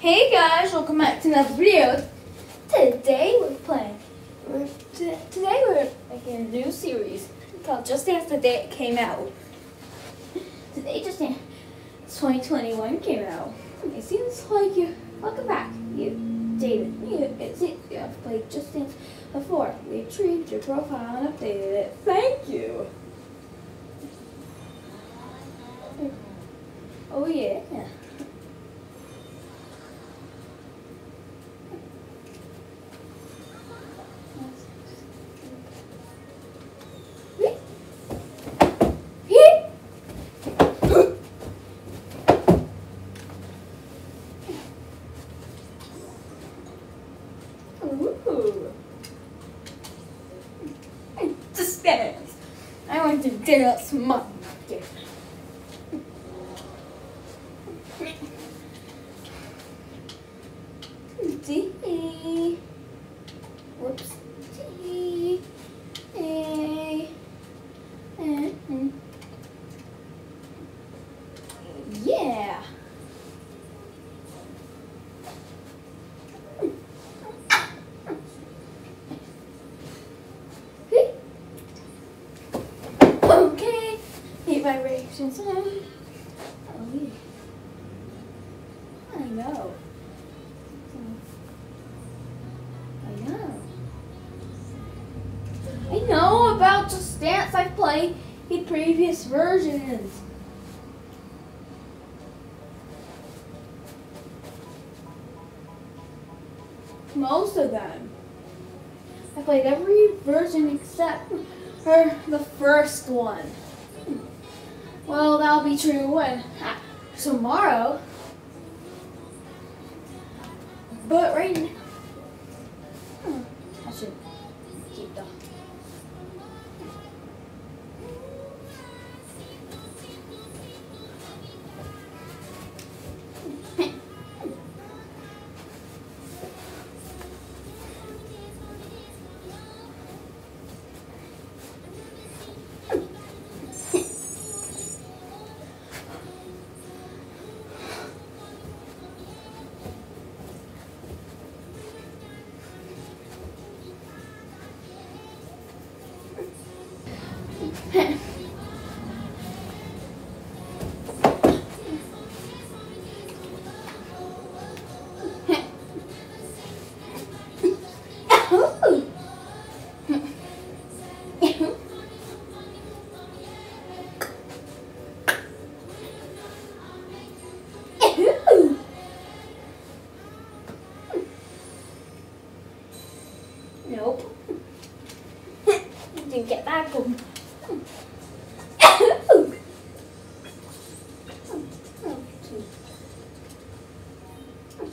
Hey guys, welcome back to another video. Today we're playing. We're, today we're making a new series called Just Dance the day it came out. Today Just Dance 2021 came out. It seems like you. Welcome back, you, David. You, it seems you have played Just Dance before. We retrieved your profile and updated it. Thank you. Oh yeah. Ooh. Just dance. I want to dance my D. Whoops. D. A. N. Yeah. Okay. Oh. I know. I know. I know about Just Dance. I've played the previous versions. Most of them. I played every version except for the first one. Well, that'll be true when tomorrow. But right now, Get back.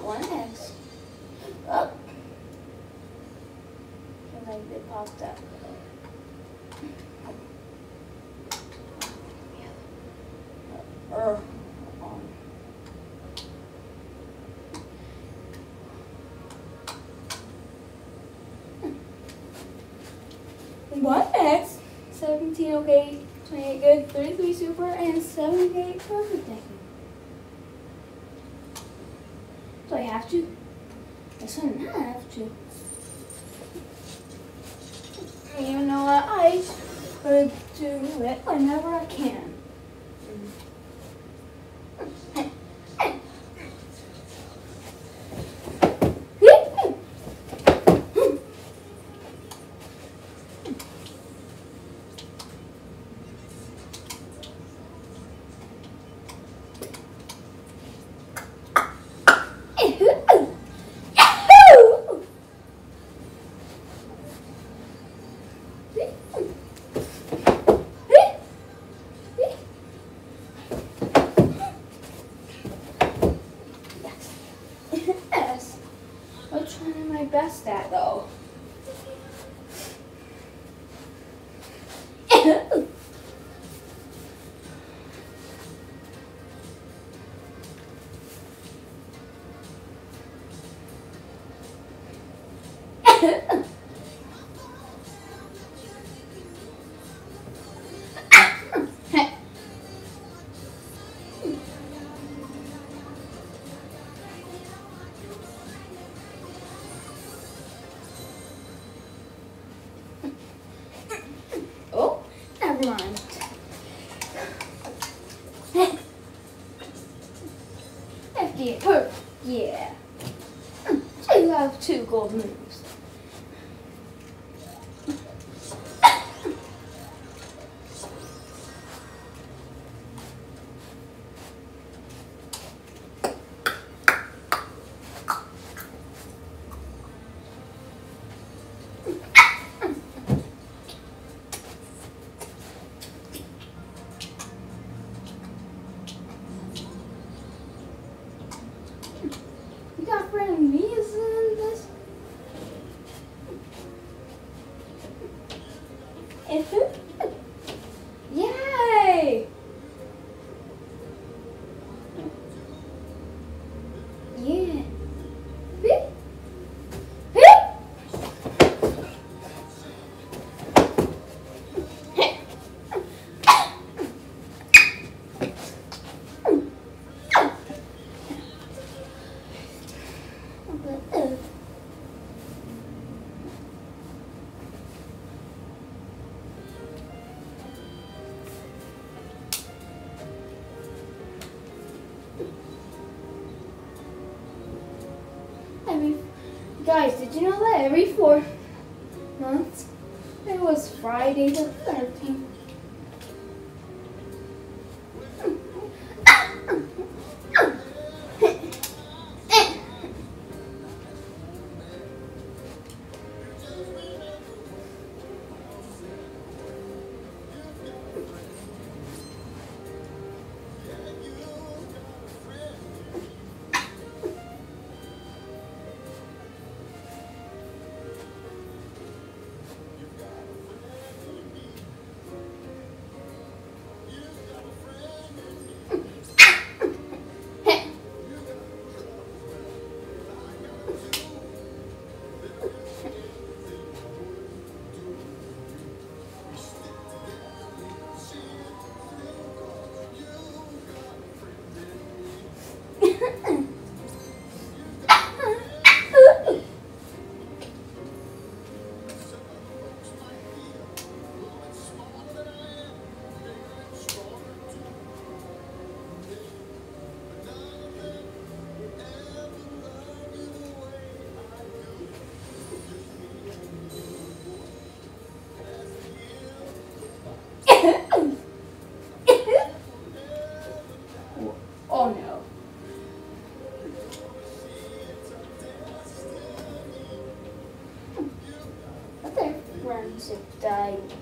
One. Up. And then it popped up. Er, on. One X, 17 okay, 28 good, 33 super, and 78 perfect technique. Do I have to? Yes, I have to. You know what? I could do it whenever I can. that though. F D A. Yeah. She so have two gold moves. Guys, did you know that every four months it was Friday the thirteenth? Oh no. Hmm. But their friends have died.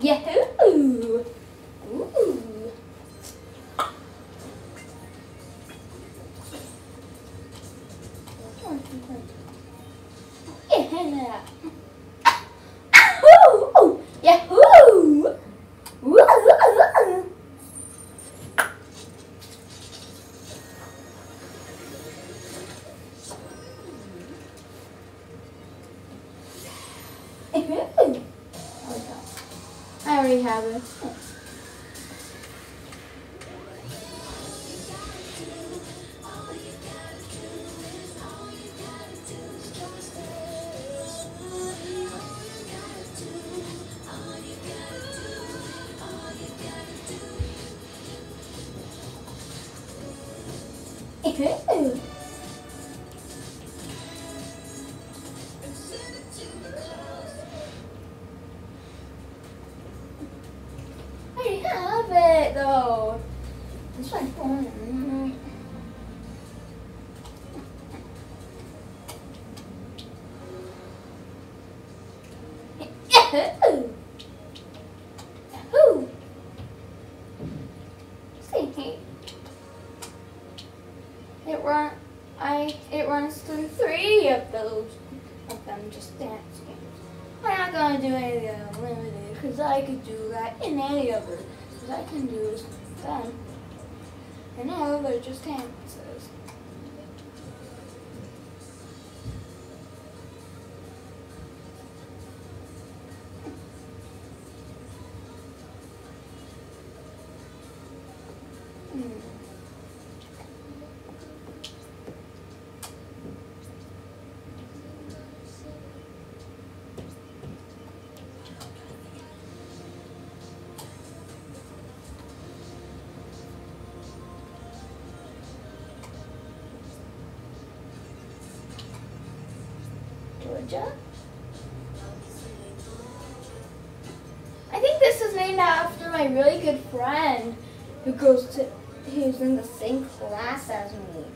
Yahoo! Have it. See, it run. I it runs through three of those of them just dance games. I'm not gonna do any of them limited because I could do that in any of them. Because I can do them. And now they're just dances. I think this is named after my really good friend who goes to who's in the same class as me.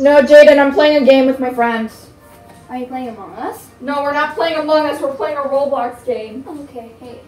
No, Jayden, I'm playing a game with my friends. Are you playing Among Us? No, we're not playing Among Us. We're playing a Roblox game. Okay, hey.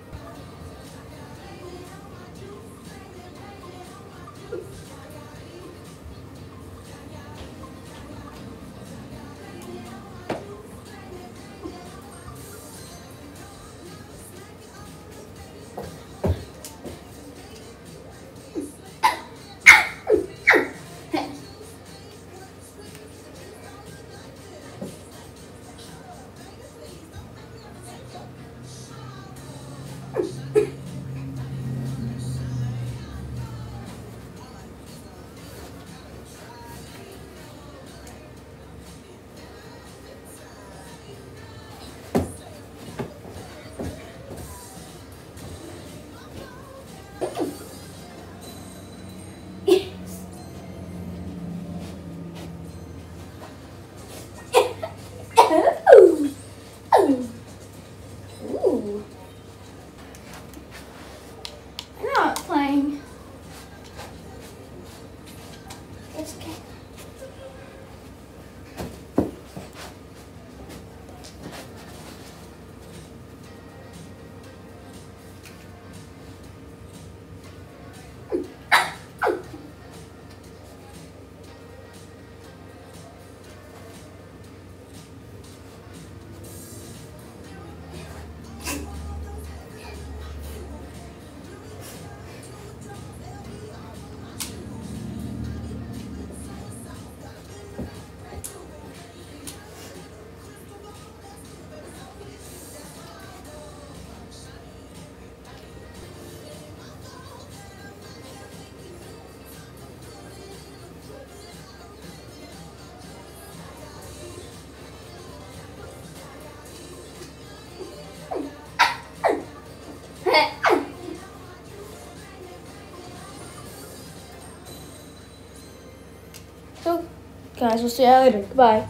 Guys, we'll see you later. Goodbye.